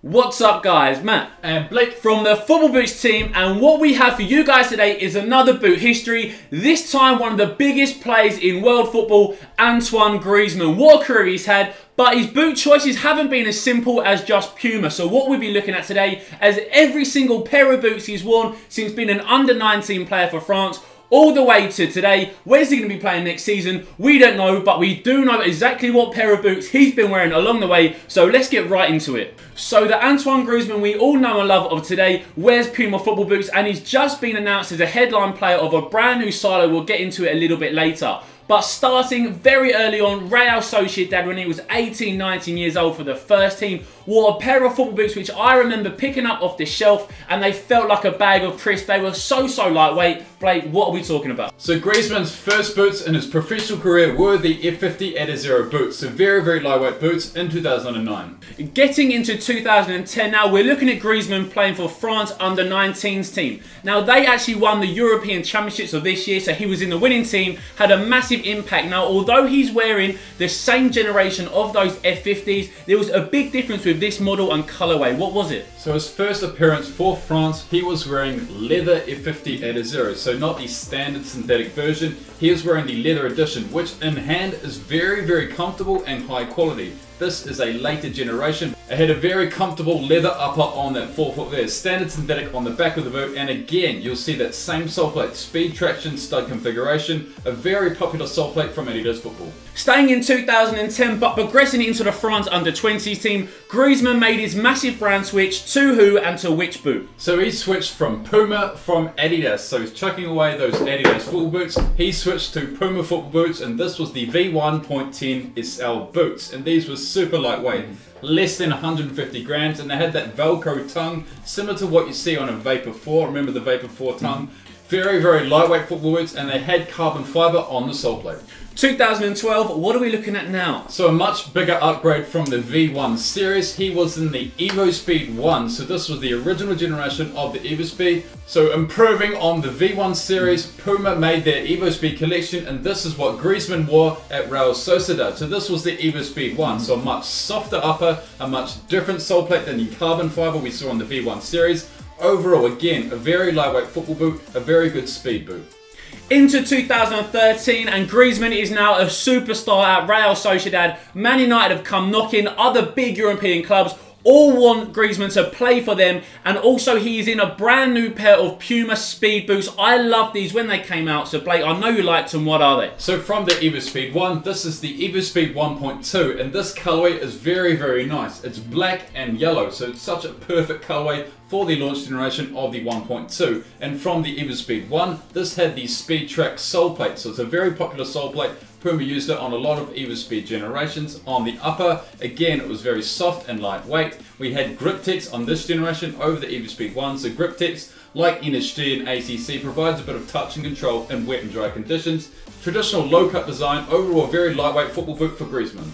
What's up guys, Matt and Blake from the Football Boots team and what we have for you guys today is another boot history. This time one of the biggest plays in world football, Antoine Griezmann. What a career he's had, but his boot choices haven't been as simple as just Puma. So what we'll be looking at today is every single pair of boots he's worn since being an under 19 player for France all the way to today. Where's he going to be playing next season? We don't know, but we do know exactly what pair of boots he's been wearing along the way, so let's get right into it. So the Antoine Griezmann we all know and love of today wears Puma football boots, and he's just been announced as a headline player of a brand new silo. We'll get into it a little bit later. But starting very early on, Real Sociedad when he was 18, 19 years old for the first team, wore a pair of football boots which I remember picking up off the shelf and they felt like a bag of crisps. They were so, so lightweight. Blake, what are we talking about? So Griezmann's first boots in his professional career were the F50 Adizero boots. So very, very lightweight boots in 2009. Getting into 2010 now, we're looking at Griezmann playing for France under 19s team. Now they actually won the European Championships of this year, so he was in the winning team, had a massive impact. Now although he's wearing the same generation of those F50s, there was a big difference with this model and colorway. What was it? So his first appearance for France, he was wearing leather F50 Adizero. So not the standard synthetic version, he is wearing the leather edition, which in hand is very, very comfortable and high quality. This is a later generation. It had a very comfortable leather upper on that forefoot there. Standard synthetic on the back of the boot. And again, you'll see that same sole plate. Speed traction stud configuration. A very popular sole plate from Adidas football. Staying in 2010, but progressing into the France under 20s team, Griezmann made his massive brand switch to who and to which boot? So he switched from Puma from Adidas. So he's chucking away those Adidas football boots. He switched to Puma football boots and this was the V1.10 SL boots. And these were super lightweight, less than 150 grams, and they had that Velcro tongue, similar to what you see on a Vapor 4. Remember the Vapor 4 tongue? Very, very lightweight football boots, and they had carbon fiber on the sole plate. 2012, what are we looking at now? So a much bigger upgrade from the V1 series. He was in the Evo Speed 1, so this was the original generation of the Evo Speed. So improving on the V1 series, Puma made their Evo Speed collection, and this is what Griezmann wore at Real Sociedad. So this was the Evo Speed 1, so a much softer upper, a much different sole plate than the carbon fiber we saw on the V1 series. Overall, again, a very lightweight football boot, a very good speed boot into 2013 and Griezmann is now a superstar at Real Sociedad. Man United have come knocking, other big European clubs all want Griezmann to play for them and also he's in a brand new pair of Puma Speed boots. I love these when they came out so Blake I know you liked them, what are they? So from the Evo Speed 1 this is the Evo Speed 1.2 and this colorway is very very nice. It's black and yellow so it's such a perfect colorway for the launch generation of the 1.2 and from the Evo Speed 1 this had the Speed Track sole plate so it's a very popular sole plate Puma used it on a lot of Evo Speed generations. On the upper, again, it was very soft and lightweight. We had Griptex on this generation over the Evo Speed 1. So Griptex, like NSG and ACC, provides a bit of touch and control in wet and dry conditions. Traditional low-cut design, overall very lightweight football boot for Griezmann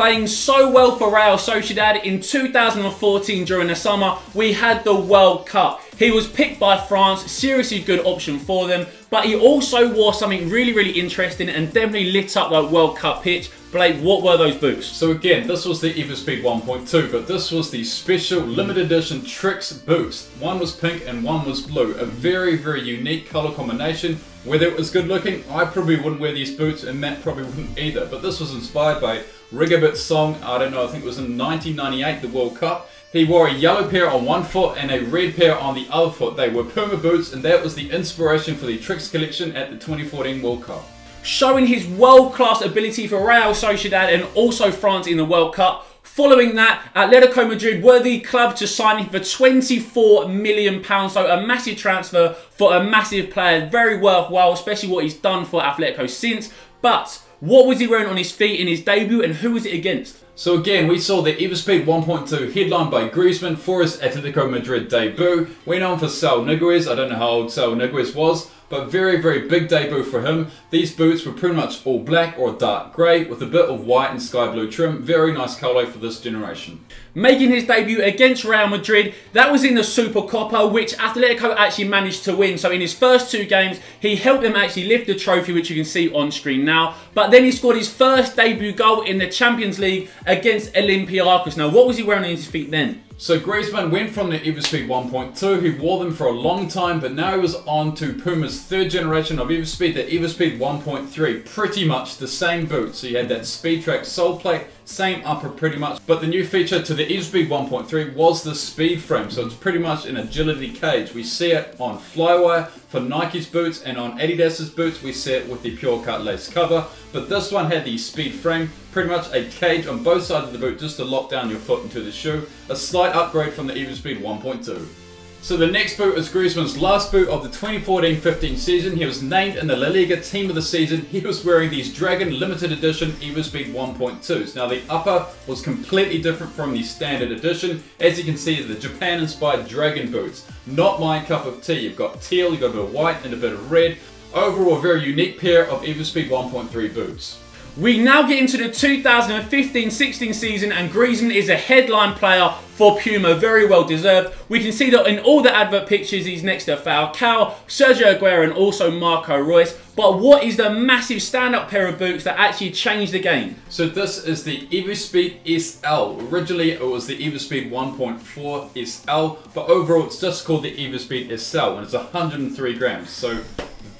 playing so well for Real Sociedad in 2014 during the summer, we had the World Cup. He was picked by France, seriously good option for them, but he also wore something really, really interesting and definitely lit up that World Cup pitch. Blake, what were those boots? So again, this was the Evo Speed 1.2, but this was the special limited edition Tricks boots. One was pink and one was blue. A very, very unique color combination. Whether it was good looking, I probably wouldn't wear these boots and Matt probably wouldn't either. But this was inspired by Rigobert Song, I don't know, I think it was in 1998, the World Cup. He wore a yellow pair on one foot and a red pair on the other foot. They were Puma boots and that was the inspiration for the Tricks collection at the 2014 World Cup. Showing his world-class ability for Real Sociedad and also France in the World Cup. Following that, Atletico Madrid were the club to sign him for £24 million, so a massive transfer for a massive player. Very worthwhile, especially what he's done for Atletico since. But what was he wearing on his feet in his debut and who was it against? So again, we saw the Evo Speed 1.2 headlined by Griezmann for his Atletico Madrid debut. Went on for Saul Niguez. I don't know how old Saul Niguez was, but very, very big debut for him. These boots were pretty much all black or dark grey with a bit of white and sky blue trim. Very nice colour for this generation. Making his debut against Real Madrid, that was in the Super Copa, which Atletico actually managed to win. So in his first two games, he helped them actually lift the trophy, which you can see on screen now. But then he scored his first debut goal in the Champions League against Olympiacos. Now, what was he wearing on his feet then? So Griezmann went from the Evo Speed 1.2, he wore them for a long time, but now he was on to Puma's third generation of Evo Speed, the Evo Speed 1.3. Pretty much the same boot. So you had that Speedtrack sole plate, same upper pretty much. But the new feature to the Evo Speed 1.3 was the speed frame. So it's pretty much an agility cage. We see it on Flywire for Nike's boots and on Adidas's boots we see it with the Pure Cut lace cover. But this one had the speed frame, pretty much a cage on both sides of the boot just to lock down your foot into the shoe. A slight upgrade from the Evo Speed 1.2. So the next boot is Griezmann's last boot of the 2014-15 season. He was named in the La Liga Team of the Season. He was wearing these Dragon Limited Edition Evo Speed 1.2s. Now the upper was completely different from the standard edition. As you can see, the Japan-inspired Dragon boots. Not my cup of tea. You've got teal, you've got a bit of white and a bit of red. Overall, a very unique pair of Evo Speed 1.3 boots. We now get into the 2015-16 season and Griezmann is a headline player for Puma, very well deserved. We can see that in all the advert pictures he's next to Falcao, Sergio Aguero and also Marco Reus. But what is the massive stand-up pair of boots that actually changed the game? So this is the Evo Speed SL. Originally it was the Evo Speed 1.4 SL, but overall it's just called the Evo Speed SL and it's 103 grams. So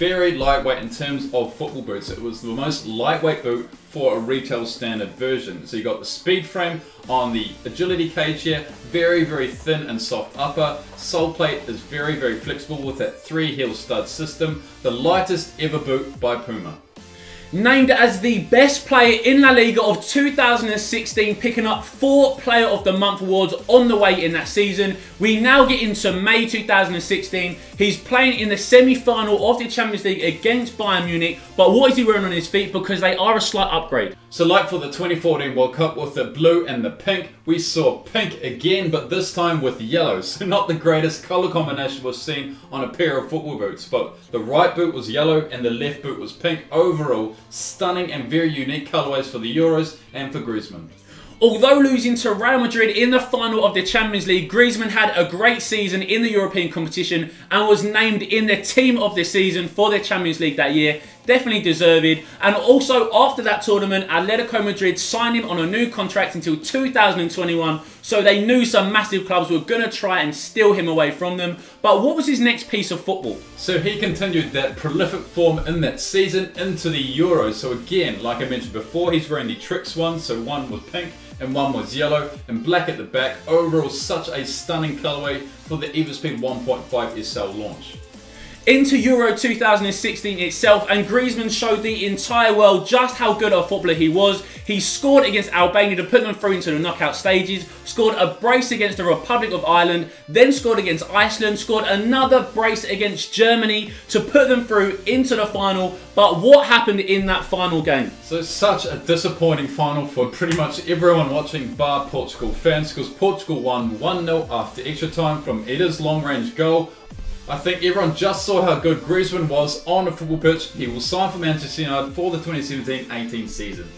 very lightweight in terms of football boots. It was the most lightweight boot for a retail standard version. So you got the speed frame on the agility cage here, very, very thin and soft upper. Sole plate is very, very flexible with that three heel stud system. The lightest ever boot by Puma named as the best player in La Liga of 2016, picking up four Player of the Month awards on the way in that season. We now get into May 2016. He's playing in the semi-final of the Champions League against Bayern Munich, but what is he wearing on his feet? Because they are a slight upgrade. So like for the 2014 World Cup with the blue and the pink, we saw pink again, but this time with yellow. So not the greatest colour combination was seen on a pair of football boots, but the right boot was yellow and the left boot was pink. Overall, stunning and very unique colourways for the Euros and for Griezmann. Although losing to Real Madrid in the final of the Champions League, Griezmann had a great season in the European competition and was named in the team of the season for the Champions League that year. Definitely deserved. And also after that tournament, Atletico Madrid signed him on a new contract until 2021. So they knew some massive clubs were going to try and steal him away from them. But what was his next piece of football? So he continued that prolific form in that season into the Euros. So again, like I mentioned before, he's wearing the Tricks one. So one was pink and one was yellow and black at the back. Overall, such a stunning colorway for the Evo Speed 1.5 SL launch into Euro 2016 itself and Griezmann showed the entire world just how good a footballer he was. He scored against Albania to put them through into the knockout stages, scored a brace against the Republic of Ireland, then scored against Iceland, scored another brace against Germany to put them through into the final. But what happened in that final game? So such a disappointing final for pretty much everyone watching bar Portugal fans because Portugal won 1-0 after extra time from Eder's long range goal I think everyone just saw how good Griezmann was on the football pitch. He will sign for Manchester United for the 2017-18 season.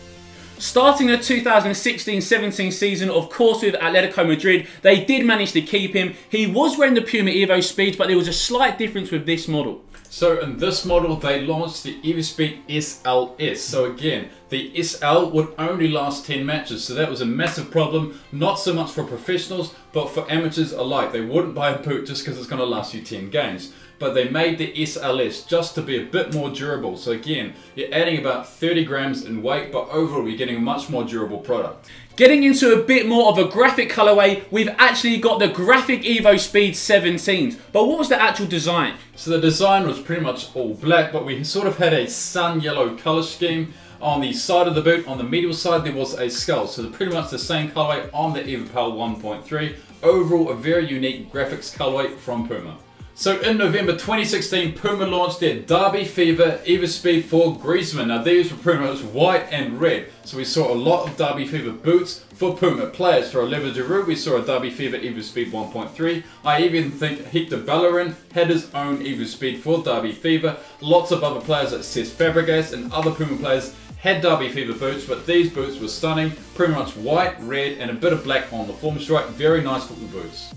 Starting the 2016-17 season, of course, with Atletico Madrid, they did manage to keep him. He was wearing the Puma Evo Speeds, but there was a slight difference with this model. So in this model, they launched the Evo Speed SLS. So again, the SL would only last 10 matches. So that was a massive problem, not so much for professionals, but for amateurs alike. They wouldn't buy a boot just because it's going to last you 10 games. But they made the SLS just to be a bit more durable. So again, you're adding about 30 grams in weight, but overall you're getting a much more durable product. Getting into a bit more of a graphic colorway, we've actually got the Graphic Evo Speed 17s. But what was the actual design? So the design was pretty much all black, but we sort of had a sun yellow color scheme. On the side of the boot, on the medial side, there was a skull. So pretty much the same colorway on the Evo Power 1.3. Overall, a very unique graphics colorway from Puma. So in November 2016, Puma launched their Derby Fever Evo Speed for Griezmann. Now these were pretty much white and red. So we saw a lot of Derby Fever boots for Puma players. For Oliver Giroud, we saw a Derby Fever Evo Speed 1.3. I even think Hector Bellerin had his own Evo Speed for Derby Fever. Lots of other players like Cesc Fabregas and other Puma players had Derby Fever boots, but these boots were stunning. Pretty much white, red, and a bit of black on the form stripe. Very nice football boots.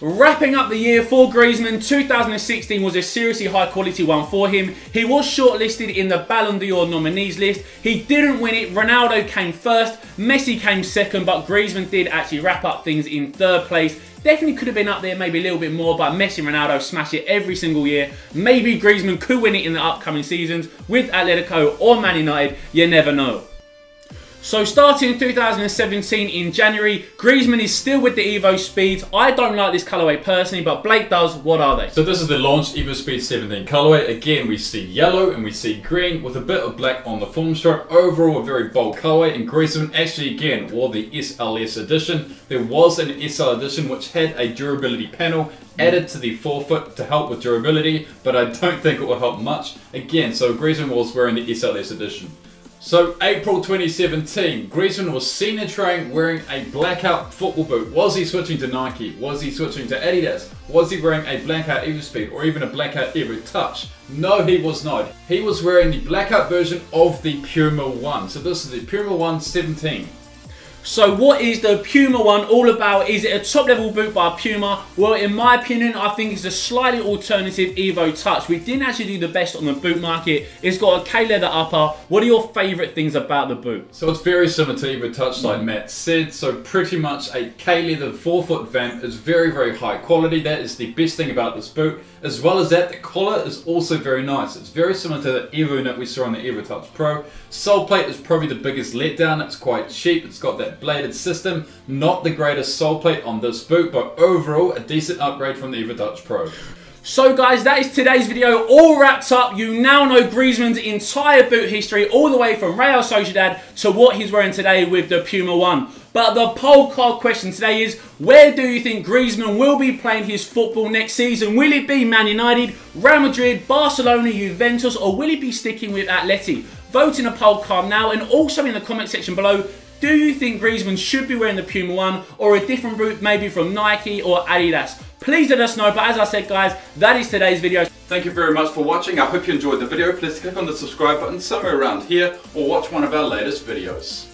Wrapping up the year for Griezmann, 2016 was a seriously high quality one for him. He was shortlisted in the Ballon d'Or nominees list. He didn't win it. Ronaldo came first, Messi came second, but Griezmann did actually wrap up things in third place. Definitely could have been up there maybe a little bit more, but Messi and Ronaldo smash it every single year. Maybe Griezmann could win it in the upcoming seasons with Atletico or Man United. You never know. So starting in 2017 in January, Griezmann is still with the Evo Speeds. I don't like this colorway personally, but Blake does. What are they? So this is the launch Evo Speed 17 colorway. Again, we see yellow and we see green with a bit of black on the foam stroke. Overall, a very bold colorway. And Griezmann actually again wore the SLS edition. There was an SL edition which had a durability panel added to the forefoot to help with durability, but I don't think it will help much. Again, so Griezmann was wearing the SLS edition. So, April 2017, Griezmann was seen in train wearing a blackout football boot. Was he switching to Nike? Was he switching to Adidas? Was he wearing a blackout Evo Speed or even a blackout Evo Touch? No, he was not. He was wearing the blackout version of the Puma 1. So this is the Puma 1 17. So what is the Puma one all about? Is it a top level boot by Puma? Well, in my opinion, I think it's a slightly alternative Evo Touch. We didn't actually do the best on the boot market. It's got a K-leather upper. What are your favourite things about the boot? So it's very similar to Evo Touch like Matt said. So pretty much a K-leather forefoot vamp is very, very high quality. That is the best thing about this boot. As well as that, the collar is also very nice. It's very similar to the Evo that we saw on the Evo Touch Pro. Sole plate is probably the biggest letdown. It's quite cheap. It's got that bladed system. Not the greatest sole plate on this boot, but overall a decent upgrade from the Evo Touch Pro. So guys, that is today's video all wrapped up. You now know Griezmann's entire boot history, all the way from Real Sociedad to what he's wearing today with the Puma 1. But the poll card question today is, where do you think Griezmann will be playing his football next season? Will it be Man United, Real Madrid, Barcelona, Juventus, or will he be sticking with Atleti? Vote in a poll card now and also in the comment section below, do you think Griezmann should be wearing the Puma 1 or a different boot maybe from Nike or Adidas? Please let us know, but as I said guys, that is today's video. Thank you very much for watching. I hope you enjoyed the video. Please click on the subscribe button somewhere around here or watch one of our latest videos.